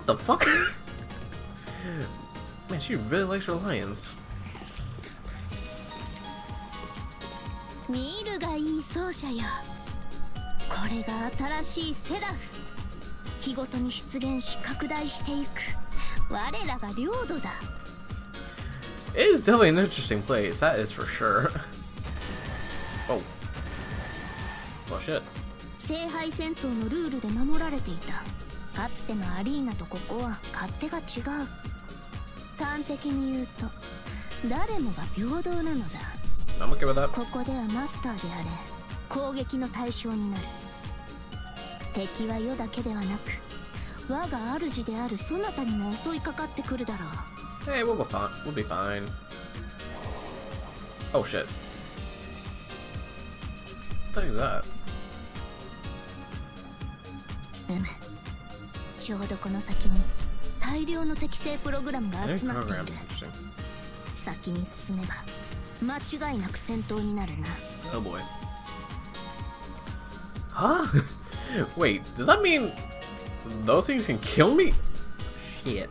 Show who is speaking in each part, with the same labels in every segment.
Speaker 1: What the fuck? Man, she really likes her lions.
Speaker 2: 見るがいい奏者よこれが新しいセラフ日ごとに出現し拡大していく我らが領土だ
Speaker 1: It is definitely an interesting place, that is for sure. oh. Oh shit.
Speaker 2: 聖杯戦争のルールで守られていた かつてのアリーナとここは勝手が違う端的に言うと誰もが平等なのだ.ここではマスターであれ攻撃の対象になる敵は世だけではなく我が主であるそなたにも襲いかかってくるだろう
Speaker 1: Hey, we'll go fine. We'll be fine. Oh shit. What the heck is that?
Speaker 2: ちょうどこの先に大量の適正プログラムが集まってい?る.先に進めば間違いなく戦闘になるな
Speaker 1: Oh boy. Huh? Wait, does that mean those things can kill me? Shit.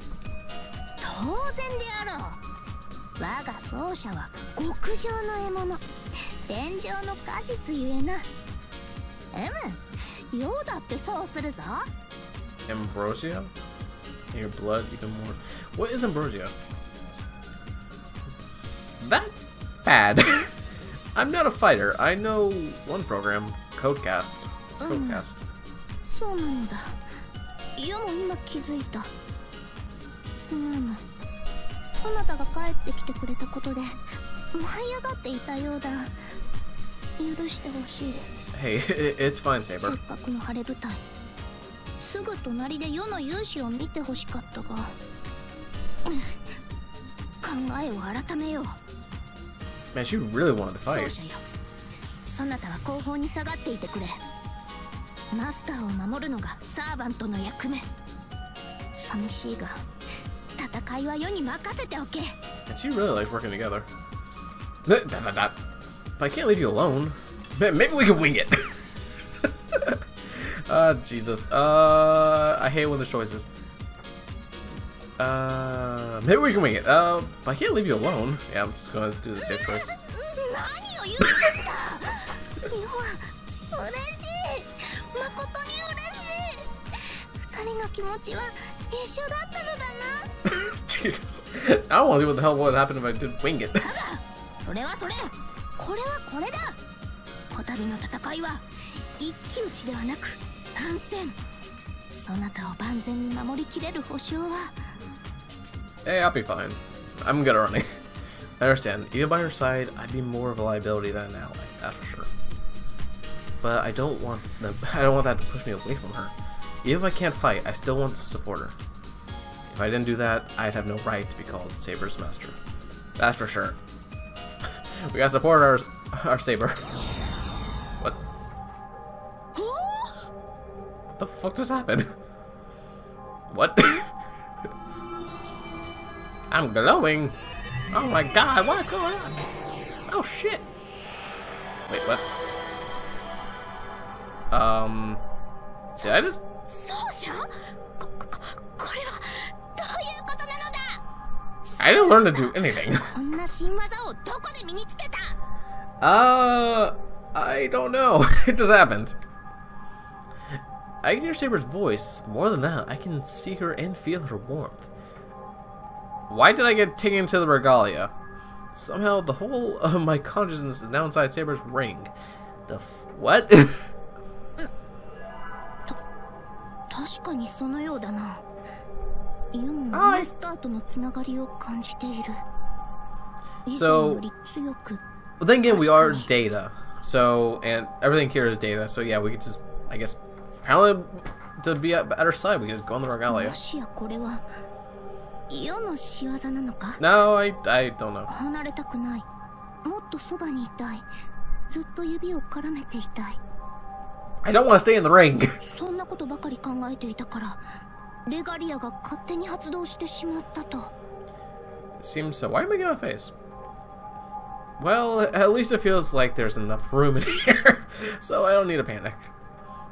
Speaker 2: 当然であろう我が奏者は極上の獲物天上の果実ゆえなうむようだってそうするぞ
Speaker 1: Ambrosia? In your blood even more. What is ambrosia? That's bad. I'm not a fighter. I know one program, Codecast. It's
Speaker 2: Mm.
Speaker 1: Codecast.
Speaker 2: そうなのだ世も今気づいたすまぬそなたが帰ってきてくれたことで舞い上がっていたようだ許してほしい
Speaker 1: Hey, it, it's fine,
Speaker 2: せっ
Speaker 1: Saber.
Speaker 2: かくの晴れ舞台 すぐ隣で世の勇姿を見てほしかったがうん考えを改めよう
Speaker 1: Man, she really wanted to
Speaker 2: 奏
Speaker 1: fight.
Speaker 2: そなたは後方に下がっていてくれマスターを守るのがサーバントの役目寂しいが戦いは世に任せておけ
Speaker 1: And she really likes working together. But I can't leave you alone. Ma- Maybe we can wing it. uh, Jesus. Uh, I hate when there's choices. Uh, maybe we can wing it. Uh, but I can't leave you alone. Yeah, I'm just gonna do the safe choice.
Speaker 2: 何を言うんですか日本嬉しい誠に嬉しい二人の気持ちは一緒だったのだな
Speaker 1: Jesus. I don't want to see what the hell would happen if I did wing it.
Speaker 2: それはそれこれはこれだこたびの戦いは一騎打ちではなく 乱戦そなたを万全に守りきれる保証は
Speaker 1: Hey, I'll be fine. I'm good at running. I understand. Even by her side, I'd be more of a liability than an ally. That's for sure. But I don't want them. I don't want that to push me away from her. Even if I can't fight, I still want to support her. If I didn't do that, I'd have no right to be called Saber's master. That's for sure. we gotta support our our Saber. the fuck just happened? What? I'm glowing. Oh my god, what's going on? Oh shit. Wait, what? Um, did I just? I didn't learn to do anything. uh, I don't know. It just happened. I can hear Saber's voice. More than that, I can see her and feel her warmth. Why did I get taken to the regalia? Somehow the whole of my consciousness is now inside Saber's ring. The f- what?
Speaker 2: 確かにそのようだな世も
Speaker 1: はい
Speaker 2: マスターとのつながりを感じている以前
Speaker 1: So-
Speaker 2: より強く
Speaker 1: Well, then again, we are
Speaker 2: 確
Speaker 1: data. So, and everything here is data. So, yeah, we could just, I guess, apparently, to be at, at our side, we can just go on the
Speaker 2: も
Speaker 1: regalia.
Speaker 2: しやこれは世の仕業なのか
Speaker 1: No, I, I don't know.
Speaker 2: 離れたくないもっとそばにいたいずっと指を絡めていたい
Speaker 1: I don't want to stay in the ring.
Speaker 2: そんなことばかり考えていたからレガリアが勝手に発動してしまったと
Speaker 1: Seems so. Why am I making a face? Well, at least it feels like there's enough room in here, so I don't need to panic.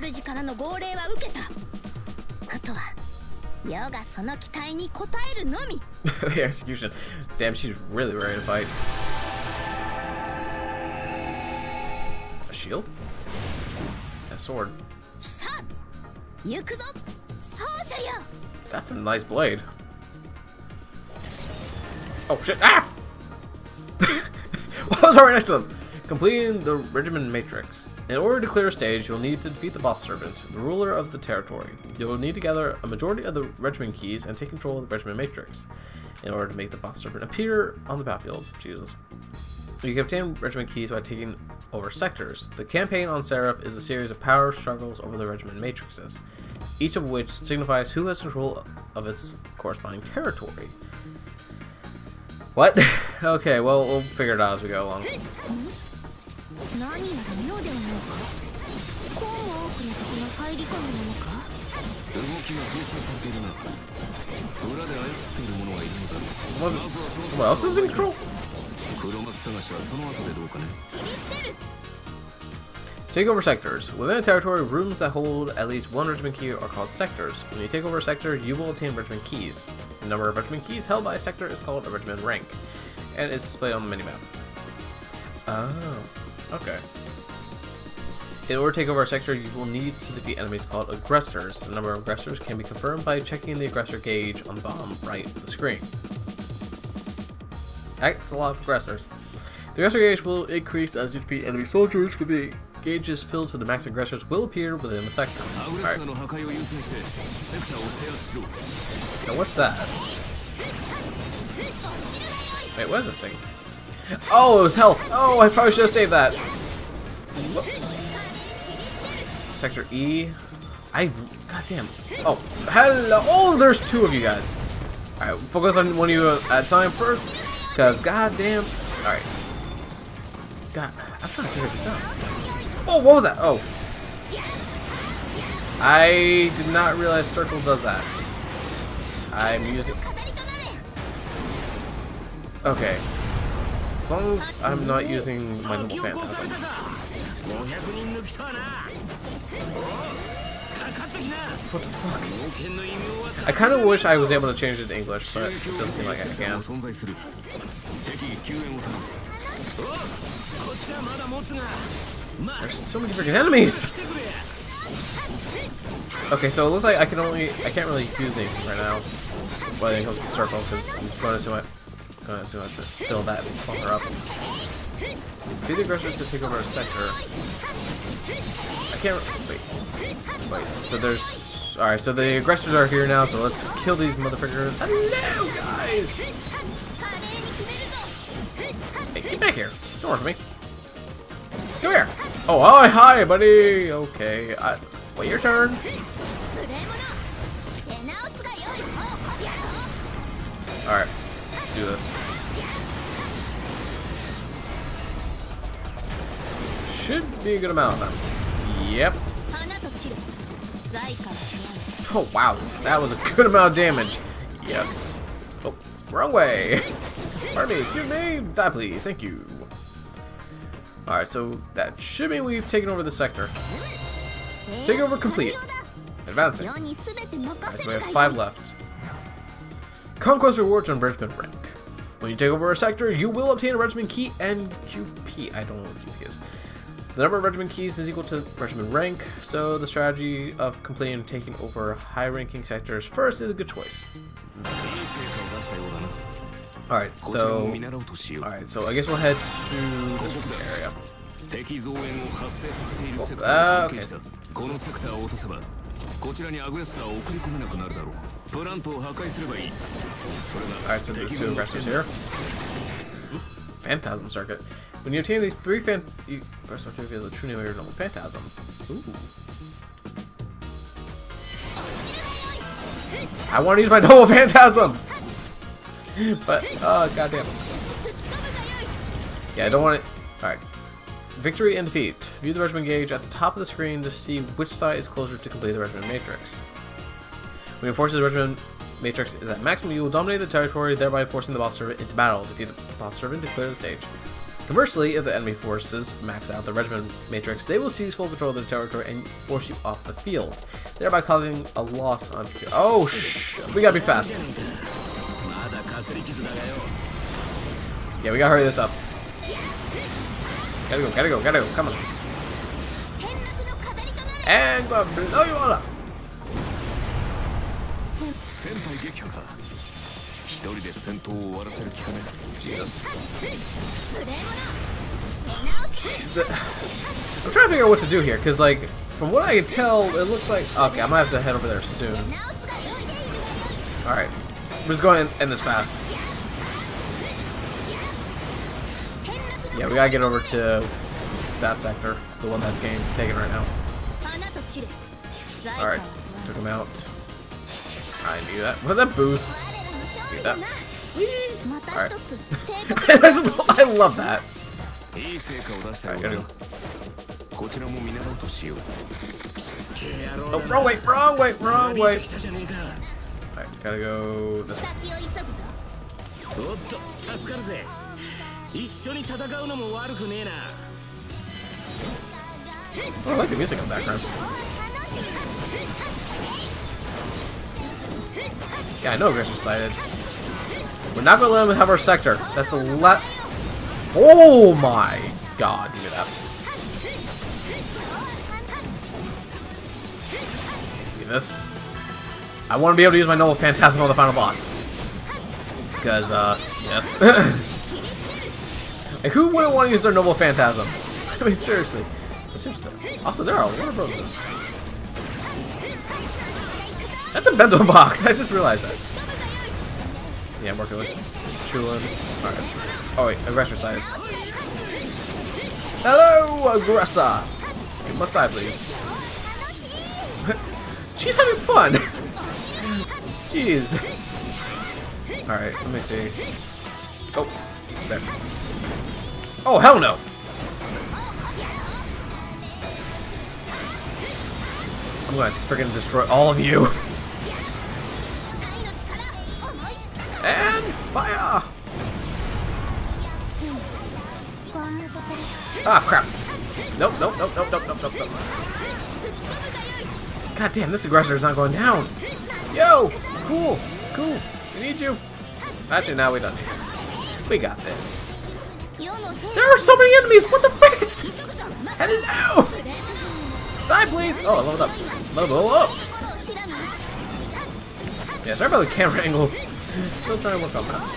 Speaker 2: 主からの号令は受けたあとは世がその期待に応えるのみ
Speaker 1: the execution. Damn, she's really ready to fight. A shield? A sword.
Speaker 2: さあ行くぞ奏者よ
Speaker 1: That's a nice blade. Oh shit! Ah! well, I was right next to them. Completing the Regimen Matrix. In order to clear a stage, you'll need to defeat the boss servant, the ruler of the territory. You will need to gather a majority of the regiment keys and take control of the regiment Matrix in order to make the boss servant appear on the battlefield. Jesus. You can obtain regiment keys by taking over sectors. The campaign on Seraph is a series of power struggles over the regiment matrices, each of which signifies who has control of its corresponding territory. What? okay, well, we'll figure it out as we go along.
Speaker 2: 何やら妙ではないかコーン多くの敵が入り込むものか
Speaker 3: 動きが統制されているな裏で操っている者がいるのだろう
Speaker 1: Someone,
Speaker 3: まずはその
Speaker 1: someone else is in control?
Speaker 3: 黒幕探しはその後でどうかね
Speaker 1: Take over sectors. Within a territory, rooms that hold at least one regiment key are called sectors. When you take over a sector, you will obtain regiment keys. The number of regiment keys held by a sector is called a regiment rank, and is displayed on the minimap. Oh, Okay. In order to take over a sector, you will need to defeat enemies called aggressors. The number of aggressors can be confirmed by checking the aggressor gauge on the bottom right of the screen. That's a lot of aggressors. The aggressor gauge will increase as you defeat enemy soldiers. When the gauge is filled to the max, aggressors will appear within the sector. Now what's that? Wait, what is this thing? Oh, it was health. Oh, I probably should have saved that. Whoops. Sector E. I. Goddamn. Oh, hello. Oh, there's two of you guys. Alright, focus on one of you at a time first. Because, goddamn. Alright. God, I'm trying to figure this out. Oh, what was that? Oh. I did not realize circle does that. I'm using... Okay, as long as I'm not using my Noble Phantasm. What the fuck? I kind of wish I was able to change it to English, but it doesn't seem like I can. There's so many freaking enemies! Okay, so it looks like I can only I can't really use anything right now when it comes to circle because I'm going to do it. Alright, so I have to fill that and up. Be the aggressors to take over a sector. I can't. Wait. Wait. So there's. Alright, so the aggressors are here now, so let's kill these motherfuckers. Hello, guys! Hey, get back here. Don't worry for me. Come here! Oh, hi, hi, buddy! Okay. I... Wait, your turn! Alright do this. Should be a good amount of them. Yep. Oh, wow. That was a good amount of damage. Yes. Oh, wrong way. Pardon me. Excuse me. Die, please. Thank you. Alright, so that should mean we've taken over the sector. Takeover complete. Advancing. Alright, so we have five left. Conquest rewards and enrichment rank. When you take over a sector, you will obtain a regiment key and QP. I don't know what QP is. The number of regiment keys is equal to regiment rank, so the strategy of completing and taking over high-ranking sectors first is a good choice. Alright, so alright, so I guess we'll head to this area.
Speaker 3: Oh, uh, okay. このセクターを落とせばこちらにアグレッサーを送り込めなくなるだろうプラントを破壊すればいい
Speaker 1: Alright, so there's two aggressors here. Phantasm Circuit. When you obtain these three fan, you first one reveals a true name of Noble Phantasm. Ooh. I want to use my Noble Phantasm! but, oh, goddamn. Yeah, I don't want it. Alright. Victory and defeat. View the regiment gauge at the top of the screen to see which side is closer to complete the regiment matrix. When your forces regiment matrix is at maximum, you will dominate the territory, thereby forcing the boss servant into battle. Defeat the boss servant to clear the stage. Conversely, if the enemy forces max out the regiment matrix, they will seize full control of the territory and force you off the field, thereby causing a loss on. Oh, sh we gotta be fast. Yeah, we gotta hurry this up. Gotta go, gotta go, gotta go, come on. And gonna blow you all up.
Speaker 3: 戦隊撃破か一人で戦闘を終わらせる気かね
Speaker 1: Jesus. The, I'm trying to figure out what to do here, because, like, from what I can tell, it looks like... Okay, I'm gonna have to head over there soon. Alright. I'm just going to end this fast. Yeah, we gotta get over to that sector, the one that's getting taken right now. Alright, took him out. I knew that. Was that boost? Dude, that. Alright. I love that. Oh, wrong way, wrong way, wrong way! Alright, gotta go this way. Oh, I like the music in the background. Yeah, I know Aggression Sighted. We're not gonna let them have our sector. That's the la- Oh my god, look at that. At this. I want to be able to use my Noble Phantasm on the final boss. Because, uh, yes. like, who wouldn't want to use their Noble Phantasm? I mean, seriously. Also, there are Warner Bros. That's a bento box. I just realized that. Yeah, I'm working with Chulin. Alright. Oh wait, aggressor side. Hello, aggressor. You must die, please. She's having fun. Jeez. Alright, let me see. Oh, there. Oh, hell no. I'm gonna freaking destroy all of you. Fire! Ah, crap. Nope, nope, nope, nope, nope, nope, nope, nope. God damn, this aggressor is not going down. Yo! Cool, cool. We need you. Actually, now we don't need you. We got this. There are so many enemies! What the frick is this? Hello! Die, please! Oh, leveled up. Level up! Yeah, sorry about the camera angles. No time will come around.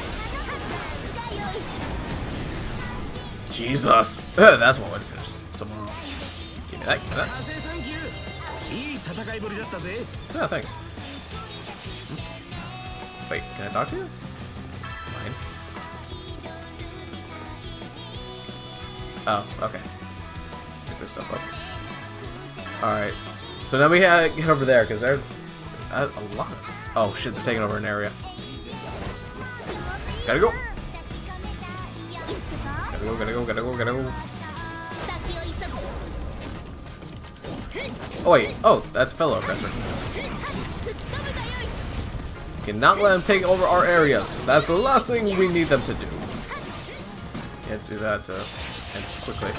Speaker 1: Jesus! Uh, that's one way to finish. Someone give me that, give me that. Oh, thanks. Wait, can I talk to you? Fine. Oh, okay. Let's pick this stuff up. Alright. So now we have to get over there, because they're... A, a lot of... Oh shit, they're taking over an area. Gotta go. Gotta go, gotta go, gotta go, gotta go. Oh wait, oh, that's fellow aggressor. Cannot let them take over our areas. That's the last thing we need them to do. Can't do that uh, quickly.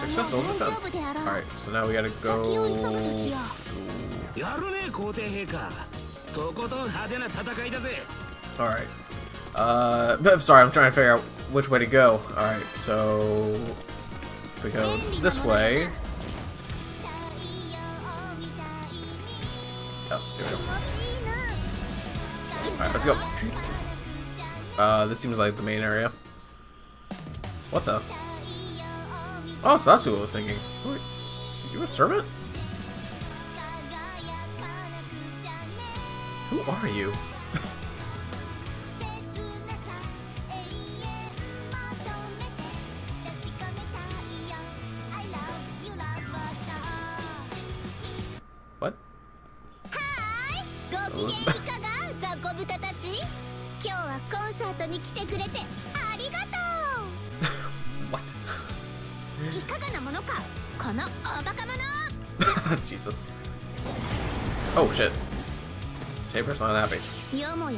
Speaker 1: Successful defense. Alright, so now we gotta go. Alright. Uh, I'm sorry, I'm trying to figure out which way to go. Alright, so... If we go this way... Oh, here we go. Alright, let's go. Uh, this seems like the main area. What the? Oh, so that's who I was thinking. Wait, you a servant? Who are you?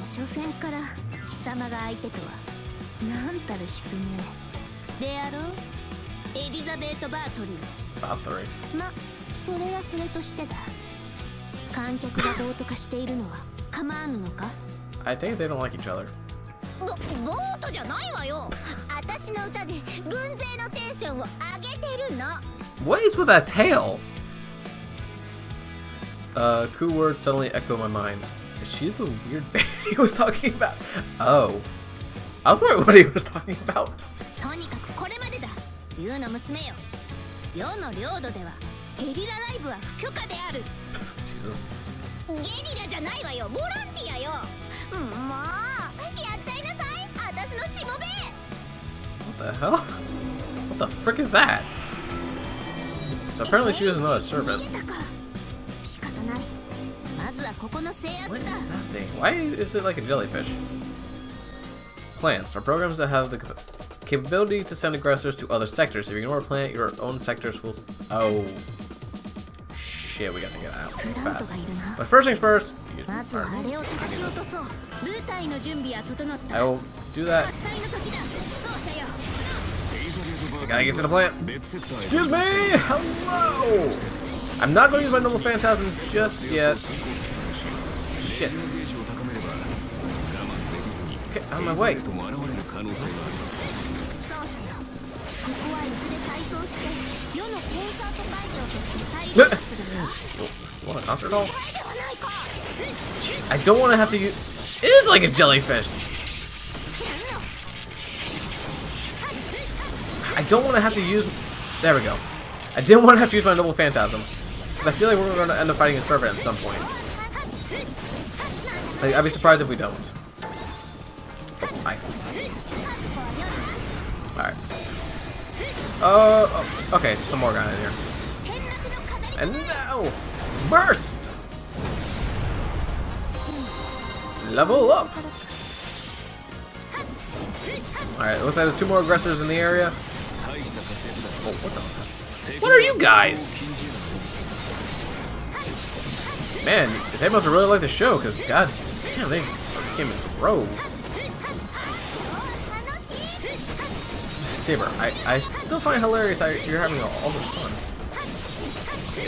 Speaker 2: 初戦から貴様が相手とはなんたる宿命であろうエリザベート・バートリー
Speaker 1: About three.
Speaker 2: まそれはそれとしてだ観客が暴徒化しているのは構わぬのか
Speaker 1: I think they don't like each other.
Speaker 2: ボボートじゃないわよ私の歌で軍勢のテンションを上げてるの
Speaker 1: What is with that tail? Uh, cool words suddenly echo my mind. Is she the weird baby he was talking about? Oh. I was wondering what he was talking about.
Speaker 2: とにかくこれまでだユウの娘よ世の領土ではゲリラライブは不許可である
Speaker 1: Jesus.
Speaker 2: ゲリラじゃないわよボランティアよもうやっちゃいなさい私のしもべ
Speaker 1: What the hell? What the frick is that? So apparently she doesn't know a
Speaker 2: 逃
Speaker 1: servant.
Speaker 2: げたか仕方ないまずはここの制
Speaker 1: what is that thing? Why is it like a jellyfish? Plants are programs that have the capability to send aggressors to other sectors. If you ignore a plant, your own sectors will... Oh. Shit, we gotta get out fast. But first things first, I will do that.
Speaker 3: I
Speaker 1: gotta get to the plant. Excuse me! Hello! I'm not going to use my Noble Phantasm just yet. Shit. Okay, out of my way. want a concert hall? Jeez, I don't want to have to use... It is like a jellyfish. I don't want to have to use... There we go. I didn't want to have to use my Noble Phantasm. And I feel like we're going to end up fighting a servant at some point. Like, I'd be surprised if we don't. Alright. Uh, oh, okay, some more guy in here. And now, burst! Level up! Alright, looks like there's two more aggressors in the area. Oh, what the? What are you guys? Man, they must have really liked the show, because god damn, they came in droves. Saber, I, I still find hilarious how you're having all this fun.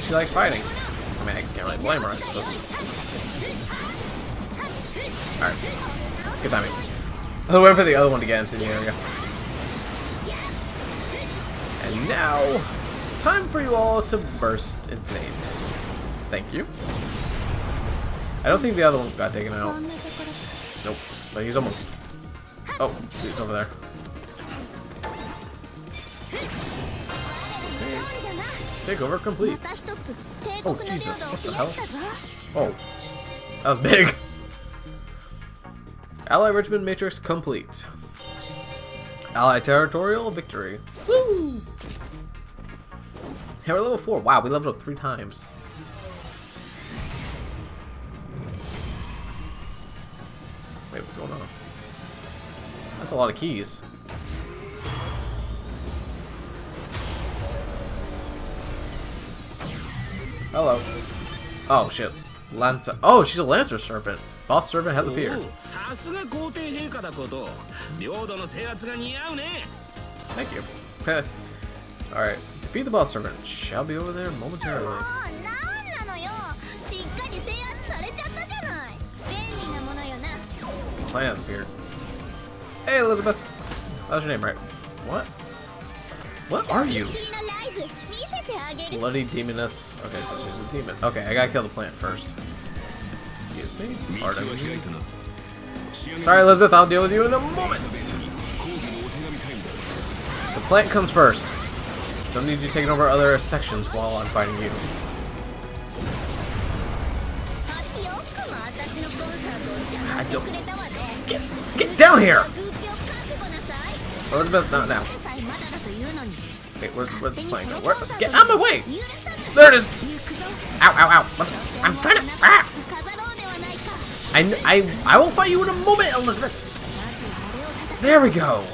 Speaker 1: She likes fighting. I mean, I can't really blame her, I suppose. Alright. Good timing. I'll wait for the other one to get into the area. And now, time for you all to burst in flames. Thank you. I don't think the other one got taken out. Nope. But he's almost... Oh, he's over there. Takeover complete. Oh, Jesus. What the hell? Oh. That was big. Ally Richmond Matrix complete. Ally territorial victory. Woo! Hey, we're level 4. Wow, we leveled up three times. What's going on? That's a lot of keys. Hello. Oh, shit. Lancer. Oh, she's a Lancer Servant. Boss Servant has appeared. Thank you. Alright. Defeat the Boss Servant. Shall be over there momentarily. Hey, Elizabeth! that's your name, right? What? What are you? Bloody demoness. Okay, so she's a demon. Okay, I gotta kill the plant first. Excuse me? Pardon me. Sorry, Elizabeth, I'll deal with you in a moment! The plant comes first. Don't need you taking over other sections while I'm fighting you. I don't down here! Elizabeth, not now. Wait, where's, where's the
Speaker 2: plane?
Speaker 1: Where? Get out of my way! There it is! Ow, ow, ow! I'm trying to... Ah! I, I, I will fight you in a moment, Elizabeth! There we go!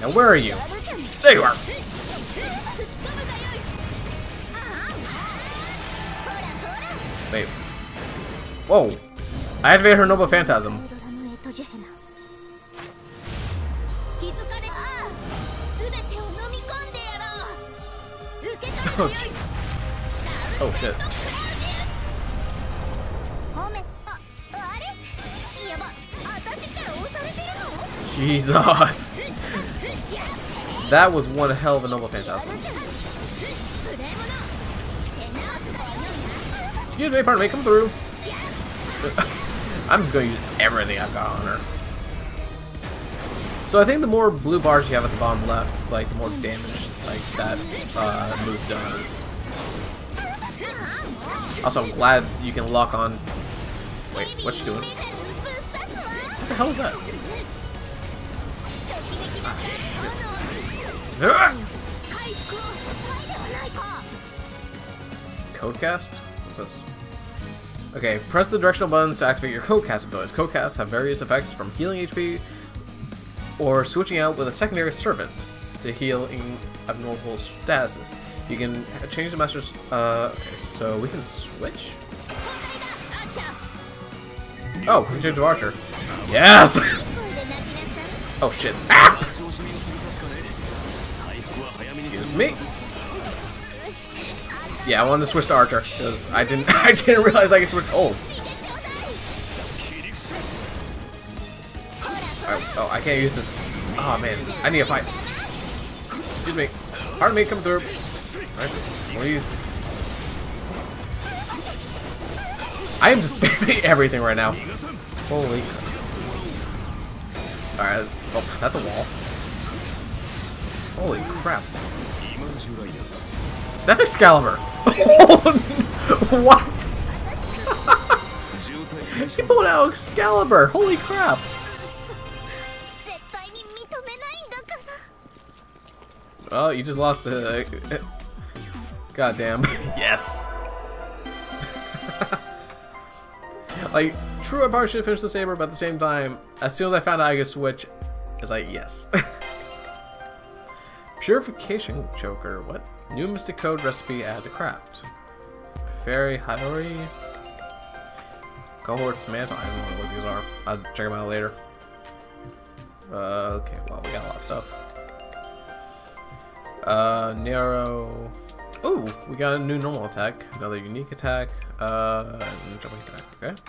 Speaker 1: Now, where are you? There you are! Wait. Whoa! I activated her Noble Phantasm. Oh. Oh, shit. Jesus! That was one hell of a Noble Phantasm. Excuse me, pardon me, come through. I'm just going to use everything I've got on her. So I think the more blue bars you have at the bottom left, like the more damage like that uh, move does. Also, I'm glad you can lock on. Wait, what's she doing? What the hell is that? Ah, Codecast? What's this? Okay, press the directional buttons to activate your Codecast abilities. Codecasts have various effects from healing HP or switching out with a secondary servant to healing abnormal statuses. You can change the master's. Uh, okay, so we can switch. Oh, we can change to Archer. Yes! oh shit. Ah! Excuse me. Yeah, I wanted to switch to Archer because I didn't. I didn't realize I could switch. Oh. oh, oh, I can't use this. Oh man, I need a fight. Excuse me. Pardon me, come through. Right, please. I am just spamming everything right now. Holy. Alright. Oh, that's a wall. Holy crap. That's Excalibur. what? he pulled out Excalibur. Holy crap. Well, you just lost uh, a... Goddamn. yes! like, true, I probably should have finished the saber, but at the same time, as soon as I found out I could switch, it's like, yes. Purification choker, what? New Mystic Code recipe add to craft. Fairy Hydori. Cohorts Mantle, I don't know what these are. I'll check them out later. Uh, okay, well, we got a lot of stuff. Uh, Nero. Oh, we got a new normal attack, another unique attack, uh, and jumping attack. Okay.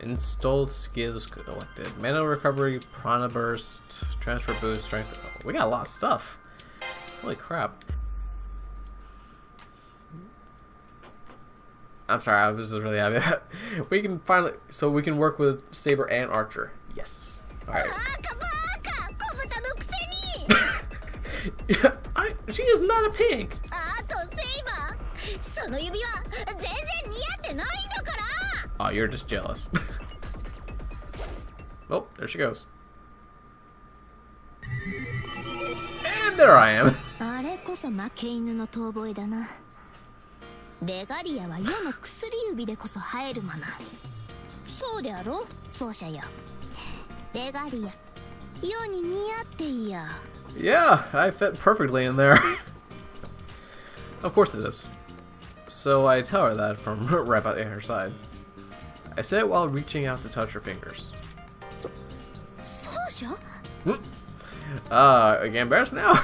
Speaker 1: Installed skills collected. Mana recovery, prana burst, transfer boost, strength. We got a lot of stuff. Holy crap. I'm sorry, I was just really happy. we can finally, so we can work with Saber and Archer. Yes. Alright. I, she is not a pig. Oh, you're just jealous. oh, there she goes. And there I am.
Speaker 2: レガリアは世の薬指でこそ生えるまなそうであろ奏者よレガリア世に似合っていや
Speaker 1: Yeah, I fit perfectly in there. of course it is. So I tell her that from right by her side. I say it while reaching out to touch her fingers.
Speaker 2: 奏者
Speaker 1: Uh, again embarrassed now?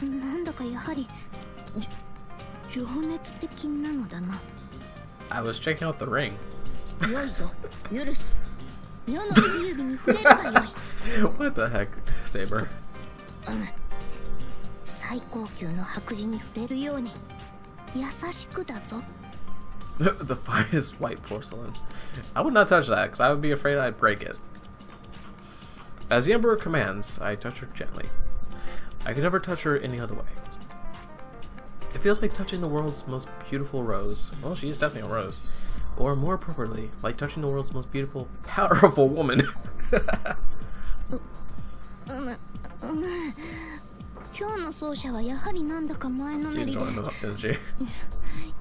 Speaker 2: あなたの言葉はこの上なく嬉しいがそのなんだかやはりじょ情熱的なのだな
Speaker 1: I was checking out the ring.
Speaker 2: よいぞ許す世の薬指に触れるがよい
Speaker 1: what the heck, Saber?
Speaker 2: うん最高級の白磁に触れるように優しくだぞ
Speaker 1: the finest white porcelain. I would not touch that, because I would be afraid I'd break it. As the Emperor commands, I touch her gently. I could never touch her any other way. It feels like touching the world's most beautiful rose. Well, she is definitely a rose. Or more appropriately, like touching the world's most beautiful, powerful woman.
Speaker 2: うむうむ今 今日の奏者はやはりなんだか前のめ
Speaker 1: She's
Speaker 2: りで
Speaker 1: enjoying this, isn't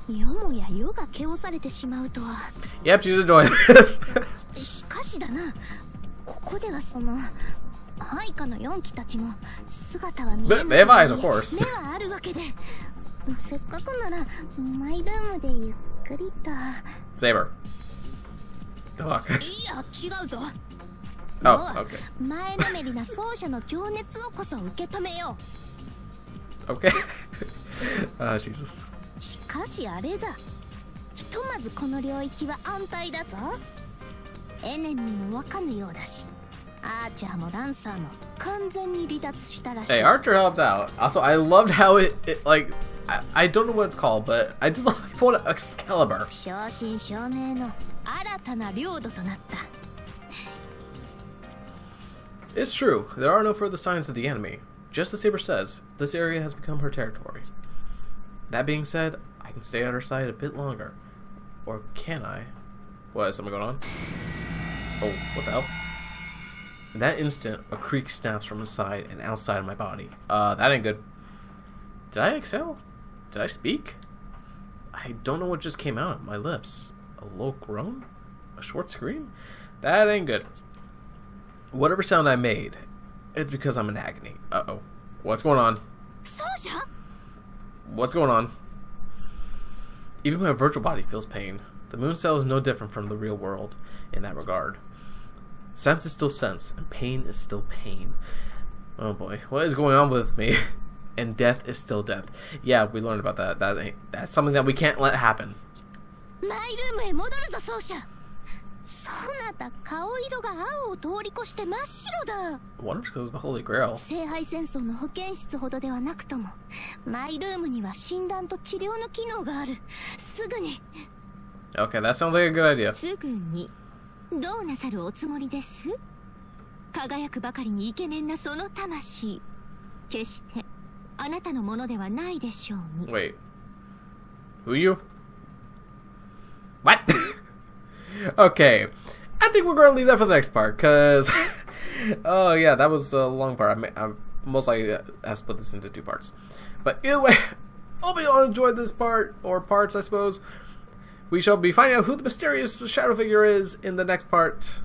Speaker 1: she?
Speaker 2: よもや世が汚されてしまうとは
Speaker 1: Yep, she's enjoying this.
Speaker 2: しかしだなここではその 配下の四機たちも姿は見えない.目はあるわけでせっかくならマイルームでゆっくりと
Speaker 1: Saber. The fuck?
Speaker 2: いや違うぞ
Speaker 1: Oh, okay.
Speaker 2: 前のめりな奏者の情熱をこそ受け止めよ
Speaker 1: Okay. Ah, Jesus.
Speaker 2: うしかしあれだひとまずこの領域は安泰だぞエネミーもわかぬようだし
Speaker 1: Hey, Archer helped out. Also, I loved how it, it like, I, I, don't know what it's called, but I just like pulled Excalibur. It's true, there are no further signs of the enemy. Just as Saber says, this area has become her territory. That being said, I can stay on her side a bit longer. Or can I? What, is something going on? Oh, what the hell? In that instant, a creak snaps from inside and outside of my body. Uh, that ain't good. Did I exhale? Did I speak? I don't know what just came out of my lips. A low groan? A short scream? That ain't good. Whatever sound I made, it's because I'm in agony. Uh oh. What's going on?
Speaker 2: 奏者
Speaker 1: What's going on? Even my virtual body feels pain. The moon cell is no different from the real world in that regard. Sense is still sense, and pain is still pain. Oh boy, what is going on with me? and death is still death. Yeah, we learned about that. That ain't, that's something that we can't let happen.
Speaker 2: マイルームへ戻るぞ奏者そなた顔色が青を通り越して真っ白だ
Speaker 1: I wonder if it's because of the Holy Grail.
Speaker 2: 聖杯戦争の保健室ほどではなくともマイルームには診断と治療の機能があるすぐに
Speaker 1: Okay, that sounds like a good idea.
Speaker 2: すぐに どうなさるおつもりです輝くばかりにイケメンなその魂決してあなたのものではないでしょうに
Speaker 1: Wait. Who you? What? okay. I think we're going to leave that for the next part, because... oh, yeah, that was a long part. I, may, I most likely have split this into two parts. But either way, hope you all enjoyed this part, or parts, I suppose. We shall be finding out who the mysterious shadow figure is in the next part.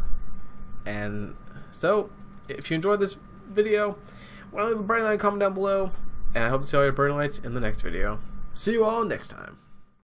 Speaker 1: And so, if you enjoyed this video, why don't leave a burning light comment down below. And I hope to see all your burning lights in the next video. See you all next time.